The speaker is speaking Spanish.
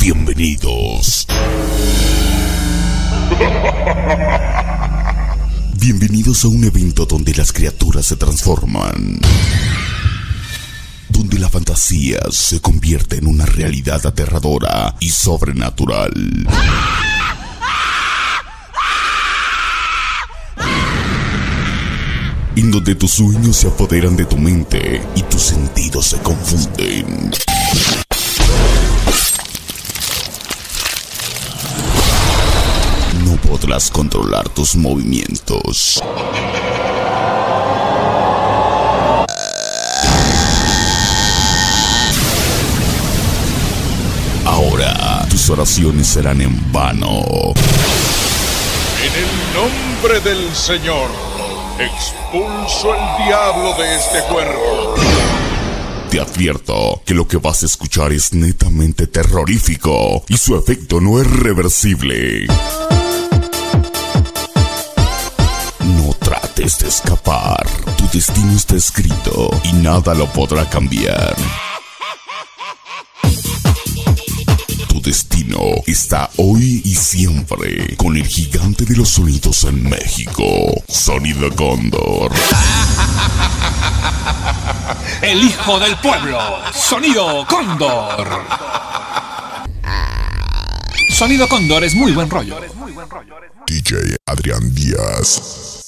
Bienvenidos. Bienvenidos a un evento donde las criaturas se transforman. Donde la fantasía se convierte en una realidad aterradora y sobrenatural. En donde tus sueños se apoderan de tu mente y tus sentidos se confunden. No podrás controlar tus movimientos. Ahora tus oraciones serán en vano. En el nombre del Señor, expulso el diablo de este cuerpo. Te advierto que lo que vas a escuchar es netamente terrorífico y su efecto no es reversible. No trates de escapar. Tu destino está escrito y nada lo podrá cambiar. Está hoy y siempre con el gigante de los sonidos en México, Sonido Cóndor. El hijo del pueblo, Sonido Cóndor. Sonido Cóndor es muy buen rollo. DJ Adrián Díaz.